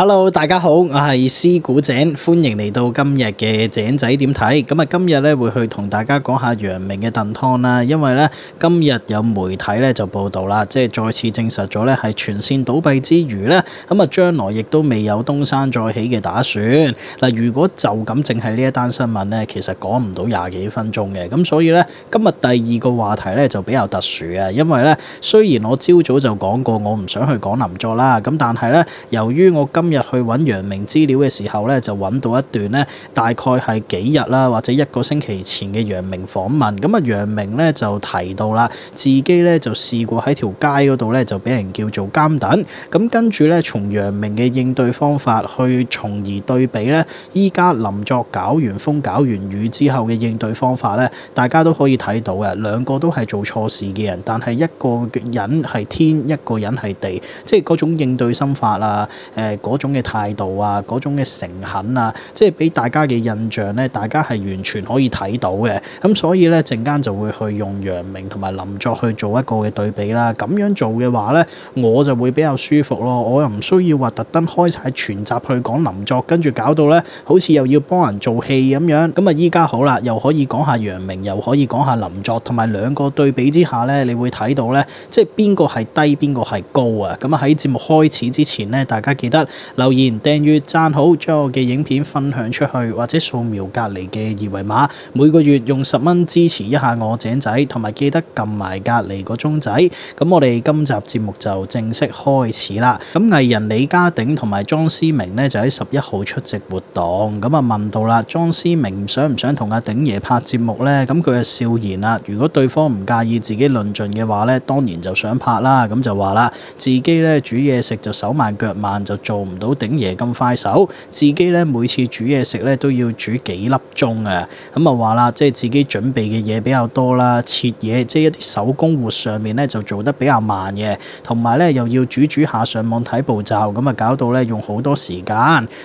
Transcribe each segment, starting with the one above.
Hello，大家好，我係師古井，歡迎嚟到今日嘅井仔點睇。咁啊，今日咧會去同大家講下陽明嘅燉湯啦。因為咧今日有媒體咧就報道啦，即係再次證實咗咧係全線倒閉之餘咧，咁啊將來亦都未有東山再起嘅打算。嗱，如果就咁淨係呢一單新聞咧，其實講唔到廿幾分鐘嘅。咁所以咧今日第二個話題咧就比較特殊啊，因為咧雖然我朝早就講過我唔想去講林作啦，咁但係咧由於我今今日去揾陽明資料嘅時候咧，就揾到一段咧，大概係幾日啦，或者一個星期前嘅陽明訪問。咁啊，陽明咧就提到啦，自己咧就試過喺條街嗰度咧就俾人叫做監等。咁跟住咧，從陽明嘅應對方法去從而對比咧，依家林作搞完風搞完雨之後嘅應對方法咧，大家都可以睇到嘅，兩個都係做錯事嘅人，但係一個人係天，一個人係地，即係嗰種應對心法啊，誒嗰種嘅態度啊，嗰種嘅誠懇啊，即係俾大家嘅印象咧，大家係完全可以睇到嘅。咁所以咧，陣間就會去用楊明同埋林作去做一個嘅對比啦。咁樣做嘅話咧，我就會比較舒服咯。我又唔需要話特登開晒全集去講林作，跟住搞到咧好似又要幫人做戲咁樣。咁啊，依家好啦，又可以講下楊明，又可以講下林作，同埋兩個對比之下咧，你會睇到咧，即係邊個係低，邊個係高啊？咁啊喺節目開始之前咧，大家記得留言、訂閱、讚好，將我嘅影片分享出去，或者掃描隔離嘅二維碼，每個月用十蚊支持一下我井仔，同埋記得撳埋隔離個鐘仔。咁我哋今集節目就正式開始啦。咁藝人李家鼎同埋莊思明呢，就喺十一號出席活動，咁啊問到啦，莊思明想唔想同阿鼎爺拍節目呢？咁佢就笑言啦，如果對方唔介意自己論盡嘅話呢，當然就想拍啦。咁就話啦，自己咧煮嘢食就手慢腳慢，就做唔到鼎爺咁快手。自己咧每次煮嘢食咧都要煮幾粒鐘啊。咁啊話啦，即係自己準備嘅嘢比較多啦，切嘢即係一啲手工活上面咧就做得比較慢嘅，同埋咧又要煮煮下上網睇步驟，咁啊搞到咧用好多時間。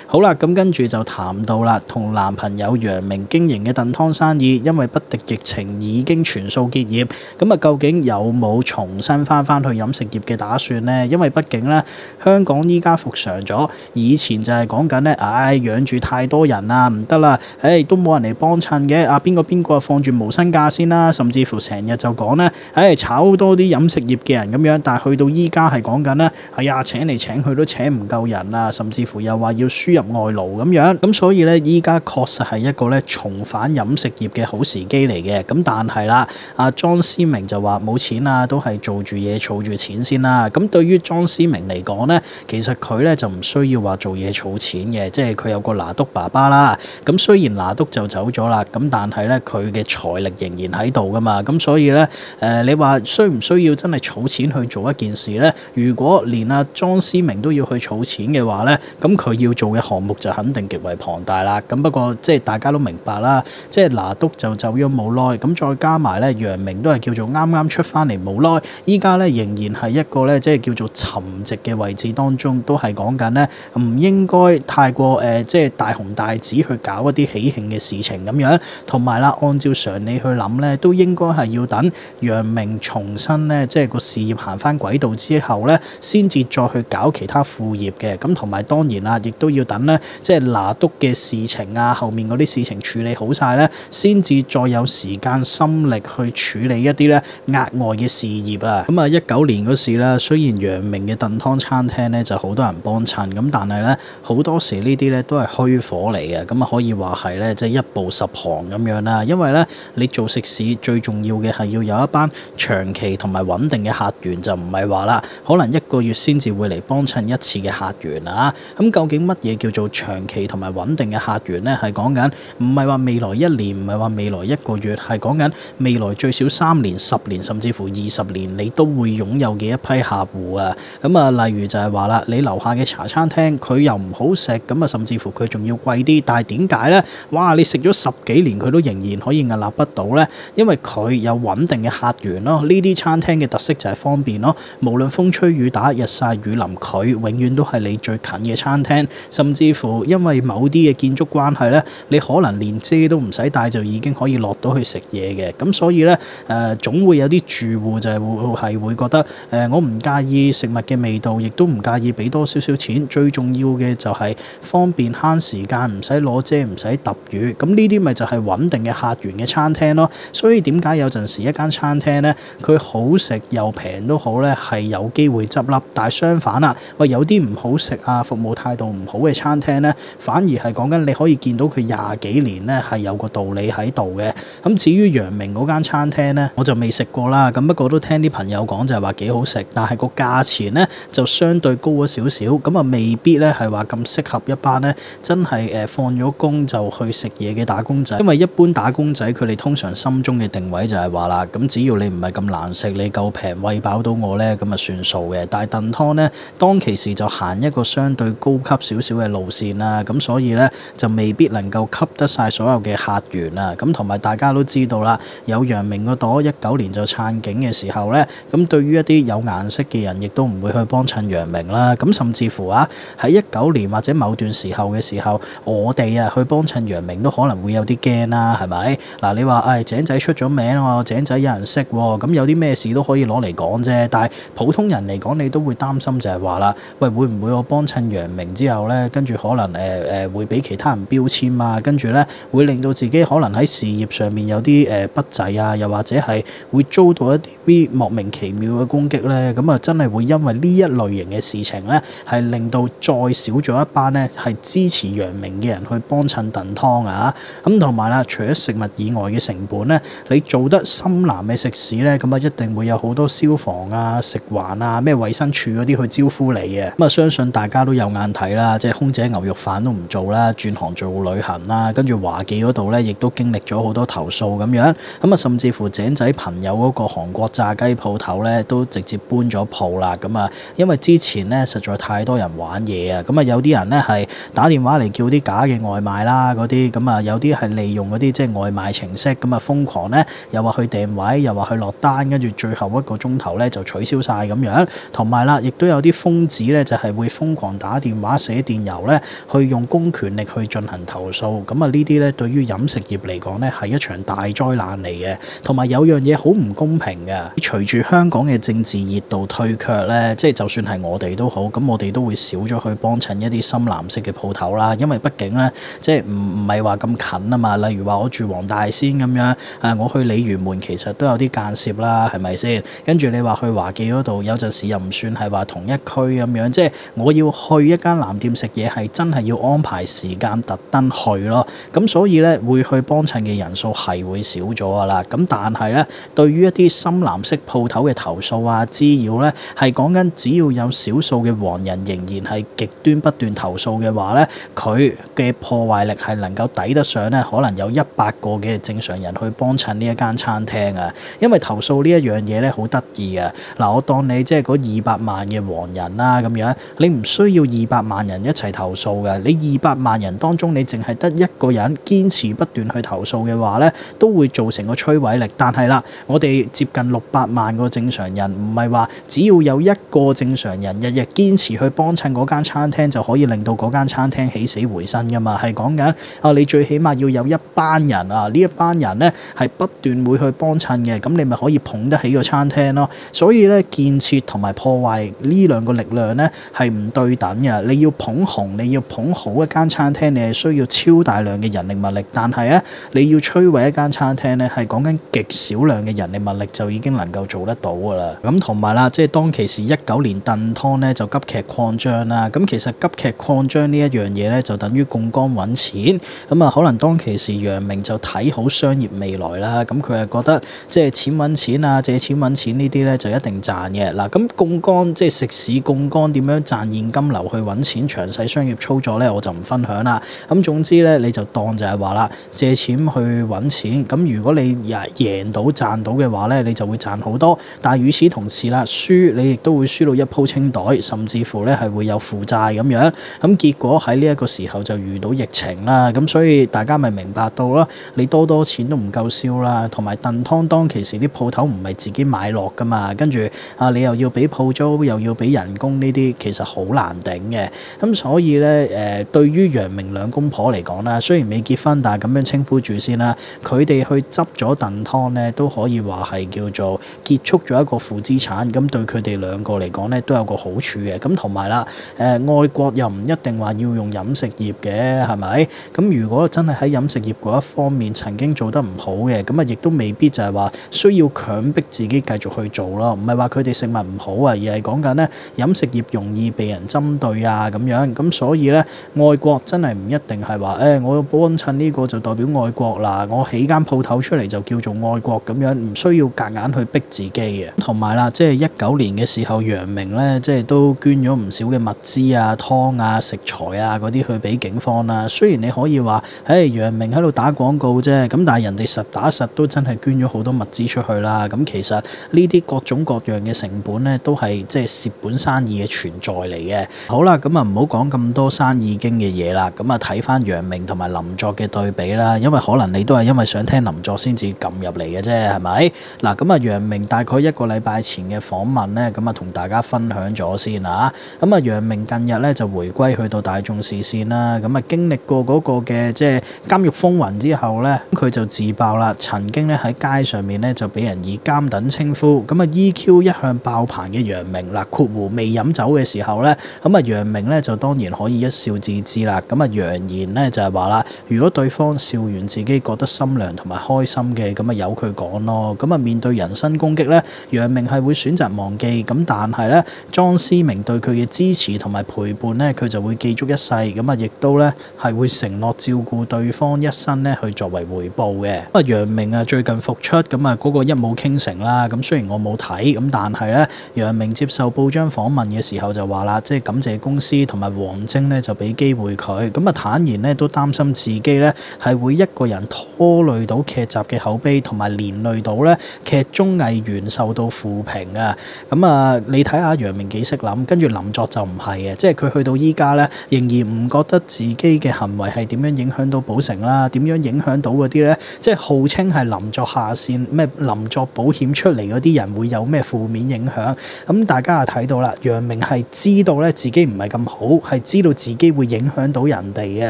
好啦，咁跟住就談到啦，同男朋友楊明經營嘅燉湯生意，因為不敵疫情已經全數結業。咁啊，究竟有冇重新翻翻去飲食業嘅打算呢？因為畢竟咧，香港依家復常咗，以前就係講緊咧，唉，養住太多人啦，唔得啦，唉，都冇人嚟幫襯嘅。啊，邊個邊個放住無薪假先啦，甚至乎成日就講咧，唉，炒多啲飲食業嘅人咁樣。但係去到依家係講緊咧，係啊，請嚟請去都請唔夠人啊，甚至乎又話要輸入外勞咁樣。咁所以咧，依家確實係一個咧重返飲食業嘅好時機嚟嘅。咁但係啦，阿莊思明就話冇錢啊，都係做住嘢儲住錢先啦。咁對於莊思明嚟講咧，其實佢咧就唔需要話做嘢儲錢嘅，即係佢有個拿督爸爸啦。咁雖然拿督就走咗啦，咁但係咧佢嘅財力仍然喺度噶嘛。咁所以咧，誒、你話需唔需要真係儲錢去做一件事咧？如果連阿莊思明都要去儲錢嘅話咧，咁佢要做嘅項目就肯定極為龐大啦。咁不過即係大家都明白啦，即係拿督就走咗冇耐，咁再加埋咧楊明都係叫做啱啱出翻嚟冇耐，依家咧仍然係一個咧即係叫做沉寂嘅位置當中，都係講緊咧唔應該太過誒、即係大紅大紫去搞一啲喜慶嘅事情咁樣。同埋啦，按照常理去諗咧，都應該係要等楊明重新咧，即係個事業行翻軌道之後咧，先至再去搞其他副業嘅。咁同埋當然啦，亦都要等咧，即係拿督嘅事情啊，後面嗰啲事情處理好晒咧，先至再有時間心力去處理一啲咧額外嘅事業啊。咁啊，一九年嗰時啦，雖然楊明嘅燉湯餐廳咧就好多人幫襯，咁但係咧好多時呢啲咧都係虛火嚟嘅，咁啊可以話係咧即係一步十行咁樣啦。因為咧你做食肆最重要嘅係要有一班長期同埋穩定嘅客源，就唔係話啦，可能一個月先至會嚟幫襯一次嘅客源啊。咁究竟乜嘢叫做長期同埋穩定嘅客源咧？係講緊唔係話未來一年，唔係話未來一個月，係講緊未來最少三年、十年，甚至乎二十年，你都會擁有嘅一批客户啊。咁啊，例如就係話啦，你樓下嘅茶餐廳佢又唔好食，咁啊，甚至乎佢仲要貴啲。但係點解咧？哇！你食咗十幾年，佢都仍然可以屹立不倒咧，因為佢有穩定嘅客源咯。呢啲餐廳嘅特色就係方便咯。無論風吹雨打、日曬雨淋，佢永遠都係你最近嘅餐廳。甚至乎因為某啲嘅建築關係咧，你可能連遮都唔使帶就已經可以落到去食嘢嘅。咁所以咧，誒、呃、總會有啲住户就係會係會覺得誒、我唔介意食物嘅味道，亦都唔介意俾多少少錢，最重要嘅就係方便慳時間，唔使攞遮，唔使揼雨。咁呢啲咪就係穩定嘅客源嘅餐廳咯。所以點解有陣時一間餐廳咧，佢好食又平都好咧，係有機會執笠。但係相反啦，喂，有啲唔好食啊，服務態度唔好嘅餐廳咧，反而係講緊你可以見到佢廿幾年咧係有個道理喺度嘅。咁至於陽明嗰間餐廳咧，我就未食過啦。咁不過都聽啲朋友講就係話幾好食，但係個價錢咧就相對高咗少少，咁啊未必咧係話咁適合一班咧真係誒放咗工就去食嘢嘅打工仔。因為一般打工仔佢哋通常心中嘅定位就係話啦，咁只要你唔係咁難食，你夠平餵飽到我咧，咁啊算數嘅。但係燉湯咧，當其時就行一個相對高級少少嘅路線啦，咁所以咧就未必能夠吸得晒所有嘅客源啊。咁同埋大家都知道啦，有陽明個朵一九年就撐景嘅時候咧，咁對於一啲有顏色嘅人，亦都唔會去幫襯陽明啦。咁甚至乎啊，喺一九年或者某段時候嘅時候，我哋啊去幫襯楊明都可能會有啲驚啦，係咪？嗱，你話誒、井仔出咗名喎，井仔有人識喎，咁有啲咩事都可以攞嚟講啫。但係普通人嚟講，你都會擔心就係話啦，喂，會唔會我幫襯楊明之後咧，跟住可能誒誒、呃、會俾其他人標籤啊，跟住咧會令到自己可能喺事業上面有啲誒不濟啊，又或者係會遭到一啲莫名其妙嘅攻擊咧，咁啊真係會因為呢一類型嘅事情咧，係令到再少咗一班咧係支持陽明嘅人去幫襯燉湯啊！咁同埋啦，除咗食物以外嘅成本咧，你做得深藍嘅食肆咧，咁啊一定會有好多消防啊、食環啊、咩衛生署嗰啲去招呼你嘅。咁啊，相信大家都有眼睇啦，即係空姐牛肉飯都唔做啦，轉行做旅行啦，跟住華記嗰度咧，亦都經歷咗好多投訴咁樣。咁啊，甚至乎井仔朋友嗰個韓國炸雞鋪頭咧，都直接搬咗鋪啦。咁啊，因為之前咧實在太多人玩嘢啊，咁啊有啲人咧係打電話嚟叫啲假嘅外賣啦，嗰啲咁啊有啲係利用嗰啲即係外賣程式咁啊瘋狂咧，又話去訂位，又話去落單，跟住最後一個鐘頭咧就取消晒咁樣。同埋啦，亦都有啲瘋子咧，就係會瘋狂打電話寫電郵咧，去用公權力去進行投訴。咁啊呢啲咧對於飲食業嚟講咧係一場大災難嚟嘅。同埋有樣嘢好唔公平嘅，隨住香港嘅政治熱度退卻咧，即係就算係我哋都好，咁我哋都會少咗去幫襯一啲深藍色嘅鋪頭啦。因為畢竟咧，即係唔唔係話咁近啊嘛。例如話我住黃大仙咁樣，啊我去鯉魚門其實都有啲間涉啦，係咪先？跟住你話去華記嗰度，有陣時又唔算係話同一區咁樣，即係我要去一間藍店食嘢，係真係要安排時間特登去咯。咁所以咧，會去幫襯嘅人數係會少咗噶啦。咁但係咧，對於一啲深藍色鋪頭嘅投訴啊、滋擾咧，係講緊只要有少數嘅黃人仍然然係極端不斷投訴嘅話咧，佢嘅破壞力係能夠抵得上咧，可能有一百個嘅正常人去幫襯呢一間餐廳啊。因為投訴呢一樣嘢咧，好得意啊。嗱，我當你即係嗰二百萬嘅黃人啦，咁樣你唔需要二百萬人一齊投訴嘅。你二百萬人當中，你淨係得一個人堅持不斷去投訴嘅話咧，都會造成個摧毀力。但係啦，我哋接近六百萬個正常人，唔係話只要有一個正常人日日堅持去幫襯嗰間餐廳就可以令到嗰間餐廳起死回生噶嘛？係講緊啊，你最起碼要有一班人啊，呢一班人咧係不斷會去幫襯嘅，咁你咪可以捧得起個餐廳咯。所以咧，建設同埋破壞呢兩個力量咧係唔對等嘅。你要捧紅，你要捧好一間餐廳，你係需要超大量嘅人力物力。但係咧，你要摧毀一間餐廳咧，係講緊極少量嘅人力物力就已經能夠做得到噶啦。咁同埋啦，即係當其時一九年燉湯咧就急劇擴張啦。咁其實急劇擴張呢一樣嘢咧，就等於槓桿揾錢。咁啊，可能當其時楊明就睇好商業未來啦。咁佢係覺得即係錢揾錢啊，借錢揾錢呢啲咧就一定賺嘅。嗱，咁槓桿即係食肆槓桿點樣賺現金流去揾錢，詳細商業操作咧我就唔分享啦。咁總之咧，你就當就係話啦，借錢去揾錢。咁如果你贏到賺到嘅話咧，你就會賺好多。但係與此同時啦，輸你亦都會輸到一鋪清袋，甚至乎咧係會有負債咁樣。咁結果喺呢一個時候就遇到疫情啦。咁所以大家咪明白到咯，你多多錢都唔夠燒啦。同埋燉湯當其時啲鋪頭唔係自己買落噶嘛，跟住啊你又要俾鋪租，又要俾人工呢啲，其實好難頂嘅。咁所以咧誒，對於楊明兩公婆嚟講啦，雖然未結婚，但係咁樣稱呼住先啦，佢哋去執咗燉湯咧都可以話係叫做結束咗一個負資產，咁對佢哋兩個嚟講咧都有個好處嘅。咁同埋啦，誒、呃、愛國又唔一定話要用飲食業嘅，係咪？咁如果真係喺飲食業嗰一方面曾經做得唔好嘅，咁啊亦都未必就係話需要強迫自己繼續去做咯，唔係話佢哋食物唔好啊，而係講緊咧飲食業容易被人針對啊咁樣，咁所以咧愛國真係唔一定係話誒我要幫襯呢個就代表愛國啦，我起間鋪頭出嚟就叫做愛國咁樣，唔需要夾硬去逼自己嘅。同埋啦，即係一九年嘅時候，楊明咧即係都捐咗唔少嘅物資啊、湯啊、食材啊嗰啲去俾警方啦。雖然你可以話誒楊明喺度打廣告啫，咁但係人哋實打實都真係捐咗好多物資出去啦。咁其實呢啲各種各樣嘅成本咧，都係即係蝕本生意嘅存在嚟嘅。好啦，咁啊唔好講咁多生意經嘅嘢啦，咁啊睇翻楊明同埋林作嘅對比啦。因為可能你都係因為想聽林作先至撳入嚟嘅啫，係咪？嗱，咁啊楊明大概一個禮拜前嘅訪問咧，咁啊同大家分享咗先啊。咁啊楊明近日咧就回歸去到大眾視線啦。咁啊經歷過嗰個嘅即係監獄風雲之後咧，佢就自爆啦，曾經咧喺街上面咧就俾人以監等稱呼。咁啊 EQ 一向爆棚嘅楊明嗱，括弧未飲酒嘅時候咧，咁啊楊明咧就當然可以一笑置之啦。咁啊揚言咧就係話啦，如果對方笑完自己覺得心涼同埋開心嘅，咁啊由佢講咯。咁啊面對人身攻擊咧，楊明係會選擇忘記。咁但係咧，莊思明對佢嘅支支持同埋陪伴咧，佢就會記足一世。咁啊亦都咧係會承諾照顧對方一生咧，去作為回報嘅。咁啊楊明啊最近復出，咁啊嗰個一舞傾城啦。咁雖然我冇睇，咁但係咧楊明接受報章訪問嘅時候就話啦，即係感謝公司同埋王晶咧就俾機會佢。咁啊坦言咧都擔心自己咧係會一個人拖累到劇集嘅口碑，同埋連累到咧劇中藝員受到負評啊！咁啊，你睇下楊明幾識諗，跟住林作就唔係嘅，即係佢去到依家咧，仍然唔覺得自己嘅行為係點樣影響到寶城啦，點樣影響到嗰啲咧，即係號稱係林作下線咩林作保險出嚟嗰啲人會有咩負面影響？咁大家就睇到啦，楊明係知道咧自己唔係咁好，係知道自己會影響到人哋嘅。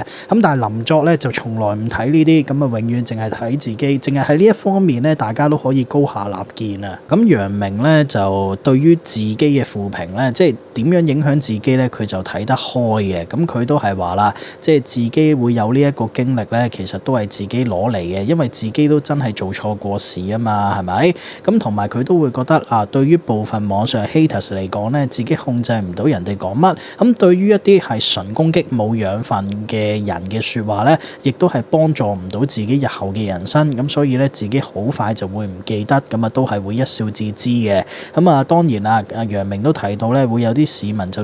咁但係林作咧就從來唔睇呢啲，咁啊永遠淨係睇自己，淨係喺呢一方面咧，大家都可以高下立見啊！咁楊明咧就對於自己嘅負評咧，即係點樣影響自己咧，佢就睇得開嘅。咁佢都係話啦，即係自己會有呢一個經歷咧，其實都係自己攞嚟嘅，因為自己都真係做錯過事啊嘛，係咪？咁同埋佢都會覺得啊，對於部分網上 haters 嚟講咧，自己控制唔到人哋講乜。咁對於一啲係純攻擊冇養分嘅人嘅説話咧，亦都係幫助唔到自己日後嘅人生。咁所以咧，自己好快就會唔記得，咁啊都係會一笑置之嘅。咁啊當然啦，阿楊明都提到咧，會有啲市民就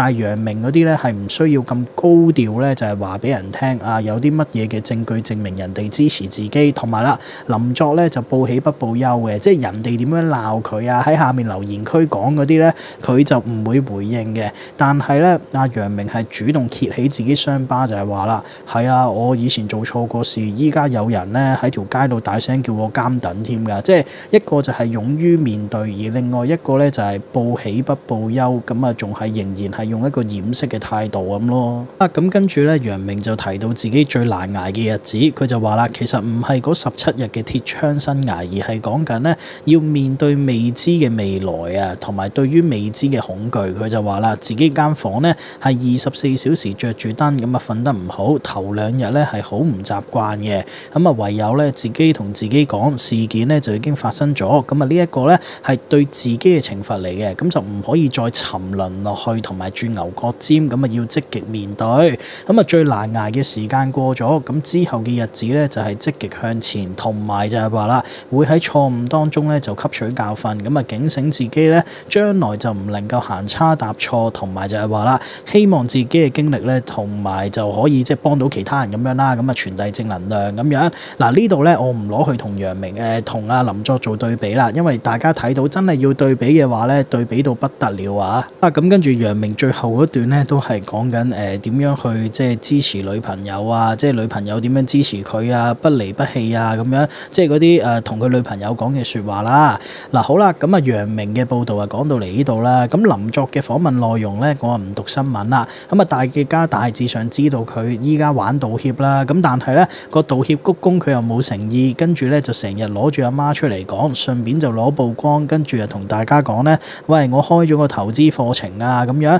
但係楊明嗰啲咧係唔需要咁高調咧，就係話俾人聽啊，有啲乜嘢嘅證據證明人哋支持自己，同埋啦，林作咧就報喜不報憂嘅，即係人哋點樣鬧佢啊，喺下面留言區講嗰啲咧，佢就唔會回應嘅。但係咧，阿楊明係主動揭起自己傷疤，就係話啦，係啊，我以前做錯過事，依家有人咧喺條街度大聲叫我監等添㗎，即係一個就係勇於面對，而另外一個咧就係報喜不報憂，咁啊仲係仍然係用一個掩飾嘅態度咁咯。啊，咁跟住咧，楊明就提到自己最難捱嘅日子，佢就話啦，其實唔係嗰十七日嘅鐵槍生涯，而係講緊咧要面對未知嘅未來啊，同埋對於未知嘅恐懼。佢就話啦，自己間房咧係二十四小時着住燈，咁啊瞓得唔好，頭兩日咧係好唔習慣嘅，咁啊唯有咧自己同自己講事件咧就已經發生咗，咁啊呢一個咧係對自己嘅懲罰嚟嘅，咁就唔可以再沉淪落去同埋住牛角尖，咁啊要積極面對，咁啊最難捱嘅時間過咗，咁之後嘅日子咧就係積極向前，同埋就係話啦，會喺錯誤當中咧就吸取教訓，咁啊警醒自己咧將來就唔能夠行差踏錯，同埋就係話啦，希望自己嘅經歷咧同埋就可以即係幫到其他人咁樣啦，咁啊傳遞正能量咁樣。嗱呢度咧我唔攞去同楊明誒同阿林作做對比啦，因為大家睇到真係要對比嘅話咧，對比到不得了啊！啊咁跟住楊明最後嗰段咧，都係講緊誒點樣去即係支持女朋友啊，即係女朋友點樣支持佢啊，不離不棄啊咁樣，即係嗰啲誒同佢女朋友講嘅説話啦。嗱好啦，咁啊楊明嘅報導啊講到嚟呢度啦，咁林作嘅訪問內容咧，我啊唔讀新聞啦。咁啊大家大致上知道佢依家玩道歉啦，咁但係咧個道歉鞠躬佢又冇誠意，跟住咧就成日攞住阿媽出嚟講，順便就攞曝光，跟住又同大家講咧，喂我開咗個投資課程啊咁樣。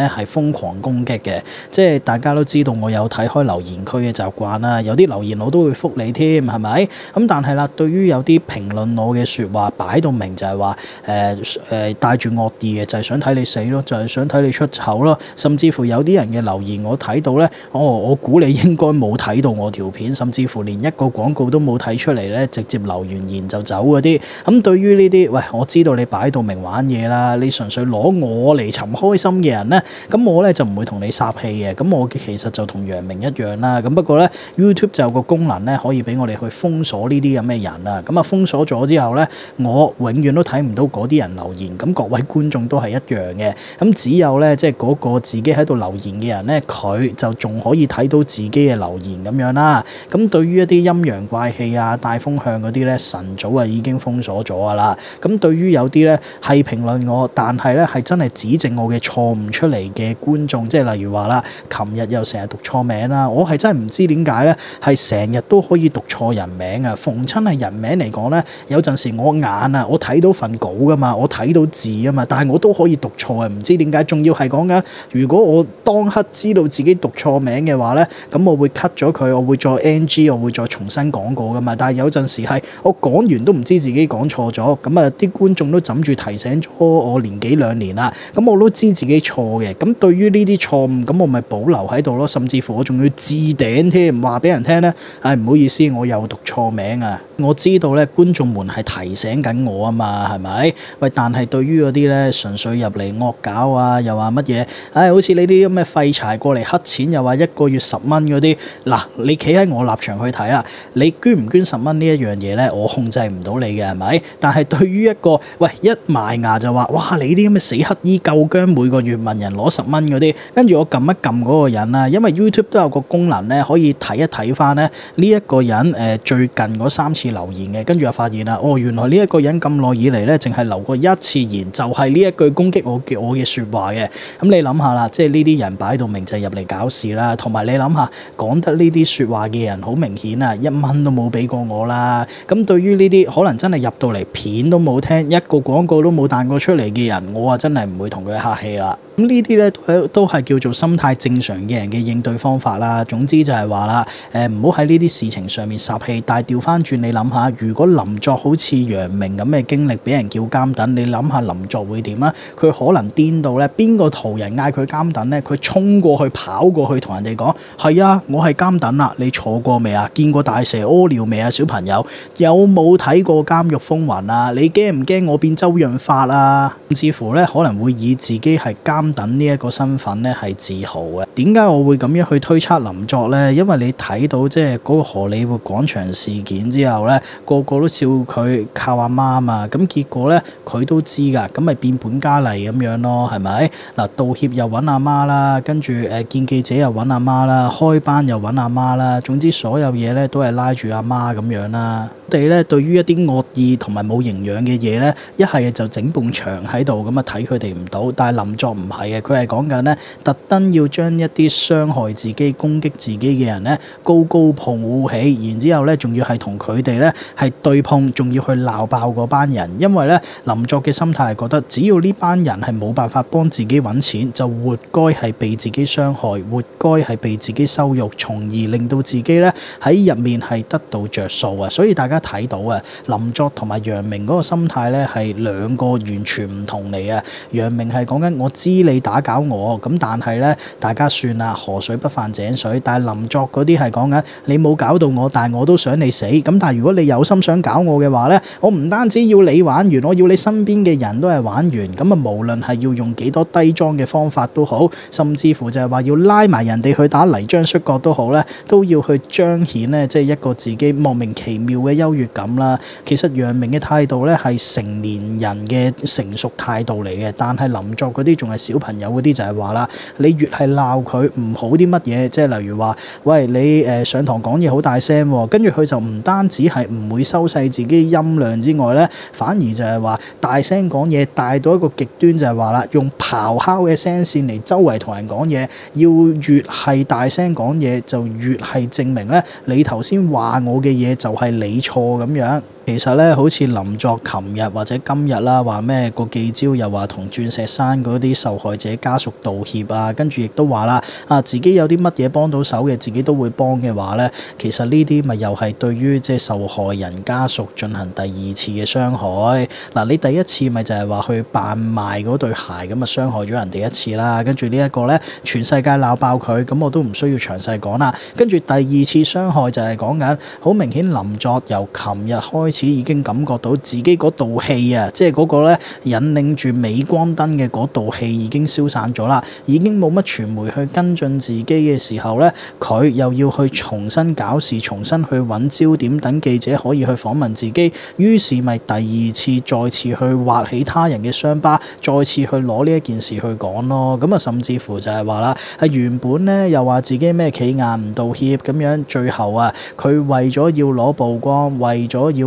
咧係瘋狂攻擊嘅，即係大家都知道我有睇開留言區嘅習慣啦，有啲留言我都會覆你添，係咪？咁但係啦，對於有啲評論我嘅説話，擺到明就係話誒誒帶住惡意嘅，就係想睇你死咯，就係想睇你出醜咯，甚至乎有啲人嘅留言我睇到咧，哦，我估你應該冇睇到我條片，甚至乎連一個廣告都冇睇出嚟咧，直接留完言就走嗰啲。咁對於呢啲，喂，我知道你擺到明玩嘢啦，你純粹攞我嚟尋開心嘅人咧，咁我咧就唔會同你撒氣嘅。咁我其實就同楊明一樣啦。咁不過咧，YouTube 就有個功能咧，可以俾我哋去封鎖呢啲咁嘅人啊。咁啊封鎖咗之後咧，我永遠都睇唔到嗰啲人留言。咁各位觀眾都係一樣嘅。咁只有咧，即係嗰個自己喺度留言嘅人咧，佢就仲可以睇到自己嘅留言咁樣啦。咁對於一啲陰陽怪氣啊、帶風向嗰啲咧，晨早啊已經封鎖咗噶啦。咁對於有啲咧係評論我，但係咧係真係指正我嘅錯誤出嚟嘅觀眾，即係例如話啦，琴日又成日讀錯名啦，我係真係唔知點解咧，係成日都可以讀錯人名啊！逢親係人名嚟講咧，有陣時我眼啊，我睇到份稿噶嘛，我睇到字啊嘛，但係我都可以讀錯啊！唔知點解，仲要係講緊，如果我當刻知道自己讀錯名嘅話咧，咁我會 cut 咗佢，我會再 NG，我會再重新講過噶嘛。但係有陣時係我講完都唔知自己講錯咗，咁啊啲觀眾都枕住提醒咗我年幾兩年啦，咁我都知自己錯嘅。咁對於呢啲錯誤，咁我咪保留喺度咯，甚至乎我仲要置頂添，話俾人聽咧。唉、唔好意思，我又讀錯名啊！我知道咧，觀眾們係提醒緊我啊嘛，係咪？喂，但係對於嗰啲咧純粹入嚟惡搞啊，又話乜嘢？唉、好似你啲咁嘅廢柴過嚟黑錢，又話一個月十蚊嗰啲，嗱，你企喺我立場去睇啊，你捐唔捐十蚊呢一樣嘢咧，我控制唔到你嘅，係咪？但係對於一個喂一埋牙就話，哇！你啲咁嘅死乞衣夠姜，每個月問人攞十蚊嗰啲，跟住我撳一撳嗰個人啦，因為 YouTube 都有個功能咧，可以睇一睇翻咧呢一個人誒最近嗰三次留言嘅，跟住又發現啦，哦，原來呢一個人咁耐以嚟咧，淨係留過一次言，就係呢一句攻擊我嘅我嘅説話嘅。咁你諗下啦，即係呢啲人擺到明就入嚟搞事啦，同埋你諗下講得呢啲説話嘅人，好明顯啊，一蚊都冇俾過我啦。咁對於呢啲可能真係入到嚟片都冇聽，一個廣告都冇彈過出嚟嘅人，我啊真係唔會同佢客氣啦。咁呢啲咧都都係叫做心態正常嘅人嘅應對方法啦。總之就係話啦，誒唔好喺呢啲事情上面撒氣。但係調翻轉，你諗下，如果林作好似楊明咁嘅經歷，俾人叫監等，你諗下林作會點啊？佢可能顛到咧，邊個途人嗌佢監等咧？佢衝過去跑過去同人哋講：係啊，我係監等啦！你坐過未啊？見過大蛇屙尿未啊？小朋友有冇睇過《監獄風雲》啊？你驚唔驚我變周潤發啊？甚至乎咧可能會以自己係監等呢一個身份咧係自豪嘅。點解我會咁樣去推測林作咧？因為你睇到即係嗰個荷里活廣場事件之後咧，個個都笑佢靠阿媽嘛。咁結果咧，佢都知㗎，咁咪變本加厲咁樣咯，係咪？嗱，道歉又揾阿媽啦，跟住誒見記者又揾阿媽啦，開班又揾阿媽啦。總之所有嘢咧都係拉住阿媽咁樣啦。我哋咧對於一啲惡意同埋冇營養嘅嘢咧，一係就整埲牆喺度咁啊睇佢哋唔到。但係林作唔係嘅，佢係講緊咧特登要將一啲傷害自己、攻擊自己嘅人咧高高抱起，然之後咧仲要係同佢哋咧係對碰，仲要去鬧爆嗰班人。因為咧林作嘅心態係覺得，只要呢班人係冇辦法幫自己揾錢，就活該係被自己傷害，活該係被自己羞辱，從而令到自己咧喺入面係得到着數啊！所以大家。睇到啊，林作同埋楊明嗰個心態咧係兩個完全唔同嚟啊。楊明係講緊我知你打搞我，咁但係咧大家算啦，河水不犯井水。但係林作嗰啲係講緊你冇搞到我，但係我都想你死。咁但係如果你有心想搞我嘅話咧，我唔單止要你玩完，我要你身邊嘅人都係玩完。咁啊，無論係要用幾多低裝嘅方法都好，甚至乎就係話要拉埋人哋去打泥漿摔角都好咧，都要去彰顯咧，即係一個自己莫名其妙嘅優越感啦。其實楊明嘅態度咧係成年人嘅成熟態度嚟嘅，但係林作嗰啲仲係小朋友嗰啲就係話啦，你越係鬧佢唔好啲乜嘢，即係例如話，喂你誒上堂講嘢好大聲喎，跟住佢就唔單止係唔會收細自己音量之外咧，反而就係話大聲講嘢帶到一個極端就係話啦，用咆哮嘅聲線嚟周圍同人講嘢，要越係大聲講嘢就越係證明咧，你頭先話我嘅嘢就係你錯咁樣。其實咧，好似林作琴日或者今日啦，話咩個記招又話同鑽石山嗰啲受害者家屬道歉啊，跟住亦都話啦，啊自己有啲乜嘢幫到手嘅，自己都會幫嘅話咧，其實呢啲咪又係對於即係受害人家屬進行第二次嘅傷害。嗱，你第一次咪就係話去扮賣嗰對鞋咁啊，傷害咗人哋一次啦。跟住呢一個咧，全世界鬧爆佢，咁我都唔需要詳細講啦。跟住第二次傷害就係講緊好明顯，林作由琴日開開始。已經感覺到自己嗰道氣啊，即係嗰個咧引領住美光燈嘅嗰道氣已經消散咗啦，已經冇乜傳媒去跟進自己嘅時候咧，佢又要去重新搞事，重新去揾焦點，等記者可以去訪問自己。於是咪第二次再次去挖起他人嘅傷疤，再次去攞呢一件事去講咯。咁啊，甚至乎就係話啦，係原本咧又話自己咩企硬唔道歉咁樣，最後啊，佢為咗要攞曝光，為咗要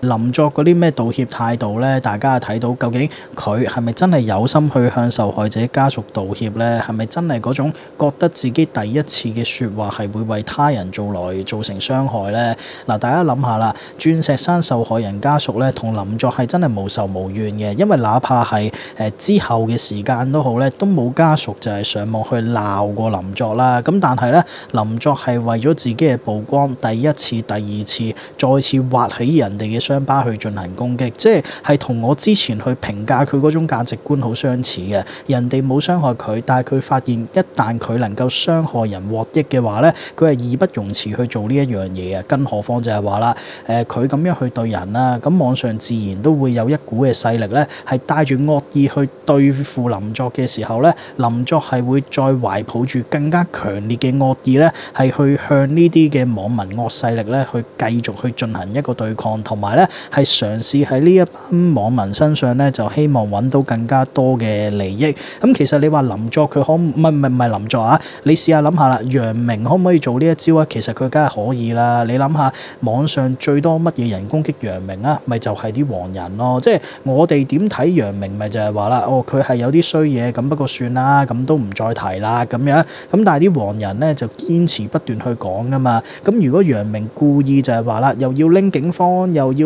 林作嗰啲咩道歉態度咧，大家睇到究竟佢係咪真係有心去向受害者家屬道歉咧？係咪真係嗰種覺得自己第一次嘅説話係會為他人做來造成傷害咧？嗱，大家諗下啦，鑽石山受害人家屬咧，同林作係真係無仇無怨嘅，因為哪怕係誒之後嘅時間都好咧，都冇家屬就係上網去鬧過林作啦。咁但係咧，林作係為咗自己嘅曝光，第一次、第二次、再次挖起人哋嘅傷疤去進行攻擊，即係同我之前去評價佢嗰種價值觀好相似嘅。人哋冇傷害佢，但係佢發現一旦佢能夠傷害人獲益嘅話咧，佢係義不容辭去做呢一樣嘢啊！更何況就係話啦，誒佢咁樣去對人啦，咁網上自然都會有一股嘅勢力咧，係帶住惡意去對付林作嘅時候咧，林作係會再懷抱住更加強烈嘅惡意咧，係去向呢啲嘅網民惡勢力咧去繼續去進行一個對抗，同埋。咧係嘗試喺呢一班網民身上咧，就希望揾到更加多嘅利益。咁其實你話林作佢可唔係唔係唔係林作啊？你試下諗下啦，楊明可唔可以做呢一招啊？其實佢梗係可以啦。你諗下網上最多乜嘢人攻擊楊明啊？咪就係啲黃人咯。即係我哋點睇楊明咪就係話啦，哦佢係有啲衰嘢，咁不過算啦，咁都唔再提啦咁樣。咁但係啲黃人咧就堅持不斷去講噶嘛。咁如果楊明故意就係話啦，又要拎警方，又要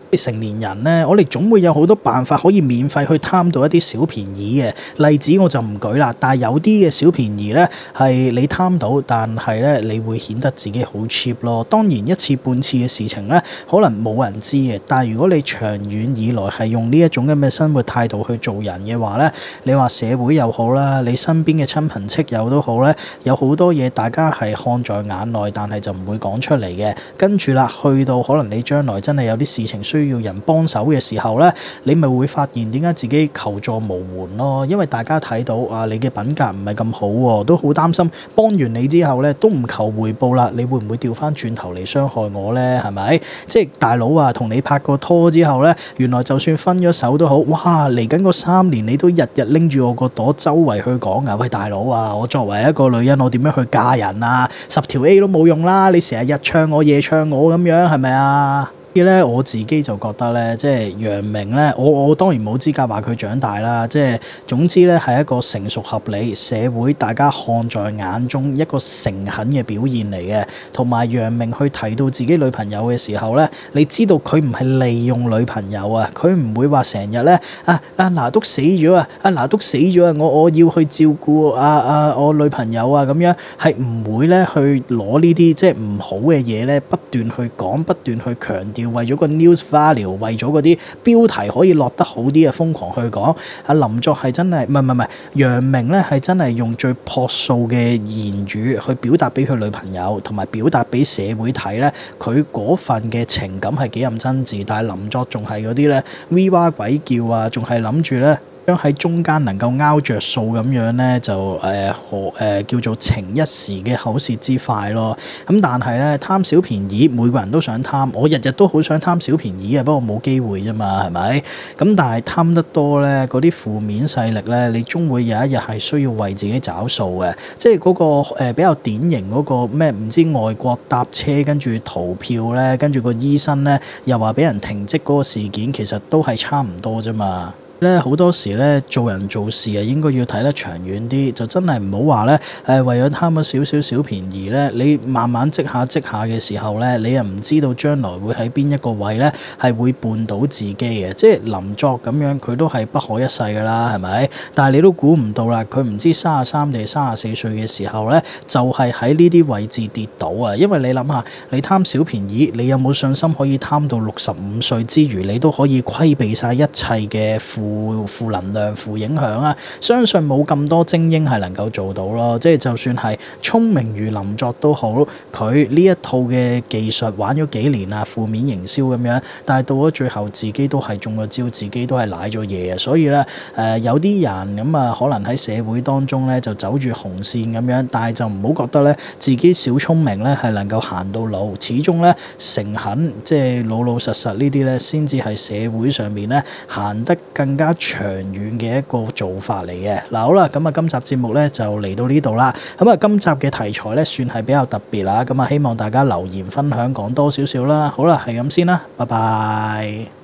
成年人咧，我哋總會有好多辦法可以免費去貪到一啲小便宜嘅。例子我就唔舉啦，但系有啲嘅小便宜咧係你貪到，但係咧你會顯得自己好 cheap 咯。當然一次半次嘅事情咧，可能冇人知嘅。但系如果你長遠以來係用呢一種咁嘅生活態度去做人嘅話咧，你話社會又好啦，你身邊嘅親朋戚友都好咧，有好多嘢大家係看在眼內，但係就唔會講出嚟嘅。跟住啦，去到可能你將來真係有啲事情需。需要人幫手嘅時候咧，你咪會發現點解自己求助無門咯？因為大家睇到啊，你嘅品格唔係咁好喎，都好擔心幫完你之後咧，都唔求回報啦。你會唔會掉翻轉頭嚟傷害我咧？係咪？即係大佬啊，同你拍過拖之後咧，原來就算分咗手都好，哇！嚟緊嗰三年你都日日拎住我個朵周圍去講啊！喂，大佬啊，我作為一個女人，我點樣去嫁人啊？十條 A 都冇用啦！你成日日唱我夜唱我咁樣，係咪啊？啲咧，我自己就覺得咧，即係楊明咧，我我當然冇資格話佢長大啦。即係總之咧，係一個成熟合理社會，大家看在眼中一個誠懇嘅表現嚟嘅。同埋楊明去提到自己女朋友嘅時候咧，你知道佢唔係利用女朋友啊，佢唔會話成日咧啊啊拿督死咗啊啊拿督死咗啊，我我要去照顧啊啊我女朋友啊咁樣，係唔會咧去攞呢啲即係唔好嘅嘢咧，不斷去講，不斷去強調。要為咗個 news value，為咗嗰啲標題可以落得好啲嘅瘋狂去講。阿林作係真係，唔係唔係唔係，楊明咧係真係用最樸素嘅言語去表達俾佢女朋友，同埋表達俾社會睇咧，佢嗰份嘅情感係幾咁真摯。但係林作仲係嗰啲咧 v 哇鬼叫啊，仲係諗住咧。將喺中間能夠拗着數咁樣咧，就誒可誒叫做情一時嘅口舌之快咯。咁但係咧貪小便宜，每個人都想貪。我日日都好想貪小便宜啊，不過冇機會啫嘛，係咪？咁但係貪得多咧，嗰啲負面勢力咧，你終會有一日係需要為自己找數嘅。即係嗰個誒比較典型嗰個咩？唔知外國搭車跟住逃票咧，跟住個醫生咧又話俾人停職嗰個事件，其實都係差唔多啫嘛。咧好多時咧做人做事啊，應該要睇得長遠啲，就真係唔好話咧誒為咗貪咗少少小便宜咧，你慢慢積下積下嘅時候咧，你又唔知道將來會喺邊一個位咧係會絆倒自己嘅，即係林作咁樣佢都係不可一世噶啦，係咪？但係你都估唔到啦，佢唔知三十三定三十四歲嘅時候咧，就係喺呢啲位置跌倒啊！因為你諗下，你貪小便宜，你有冇信心可以貪到六十五歲之餘，你都可以規避晒一切嘅負負負能量、負影響啊！相信冇咁多精英係能夠做到咯。即係就算係聰明如林作都好，佢呢一套嘅技術玩咗幾年啊，負面營銷咁樣，但係到咗最後自己都係中咗招，自己都係賴咗嘢啊！所以咧，誒、有啲人咁啊，可能喺社會當中咧就走住紅線咁樣，但係就唔好覺得咧自己小聰明咧係能夠行到老，始終咧誠懇即係老老實實呢啲咧，先至係社會上面咧行得更加長遠嘅一個做法嚟嘅。嗱，好啦，咁啊，今集節目咧就嚟到呢度啦。咁啊，今集嘅題材咧算係比較特別啦。咁啊，希望大家留言分享講多少少啦。好啦，係咁先啦，拜拜。